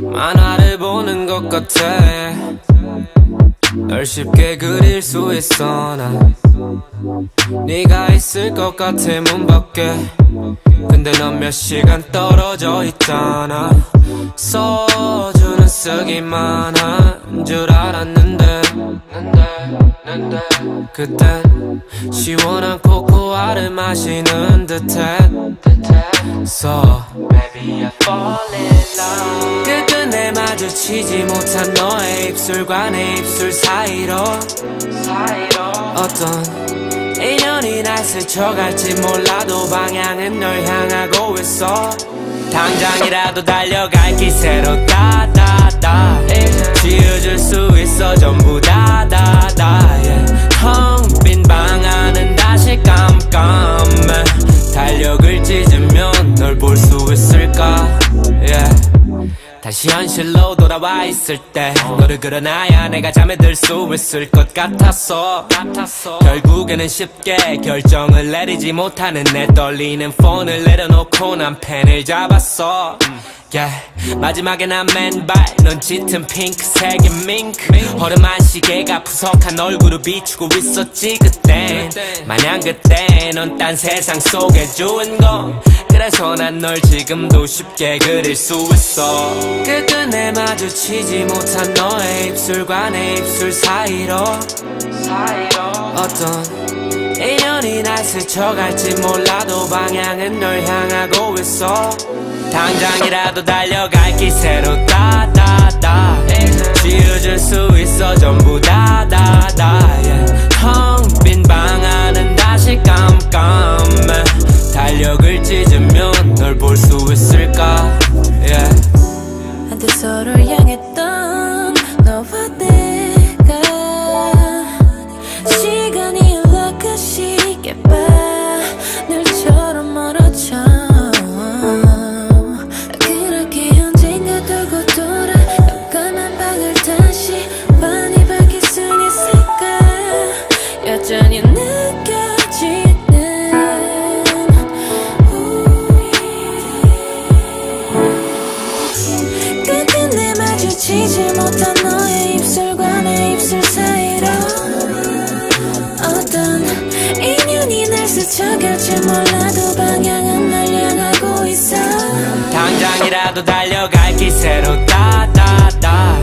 만화를 보는 것 같아 널 쉽게 그릴 수 있어 난 네가 있을 것 같아 문 밖에. 근데 넌 몇 시간 떨어져 있잖아. 소주는 쓰기만 한 줄 알았는데. 그땐 시원한 코코아를 마시는 듯해 So baby I fall in love. 끝끝내 마주치지 못한 너의 입술과 내 입술 사이로. 어떤 인연이 날 스쳐갈지 몰라도 방향은 널 향하고 있어. 당장이라도 달려갈 기세로 따다다 다시 현실로 돌아와 있을 때 너를 그려놔야 내가 잠에 들 수 있을 것 같았어 결국에는 쉽게 결정을 내리지 못하는 내 떨리는 폰을 내려놓고 난 펜을 잡았어 yeah. 마지막에 난 맨발 넌 짙은 핑크색의 밍크. 허름한 시계가 푸석한 얼굴을 비추고 있었지 그땐 마냥 그때 넌 딴 세상 속의 주인공 그래서 난 널 지금도 쉽게 그릴 수 있어. 끝끝내 마주치지 못한 너의 입술과 내 입술 사이로. 어떤 인연이 날 스쳐갈지 몰라도 방향은 널 향하고 있어 당장이라도 달려갈 기세로 따다다. 지어줄 수 있어 전부 다다다 몰라도 방향은 널 향하고 있어. 당장이라도 달려갈 기세로 따다다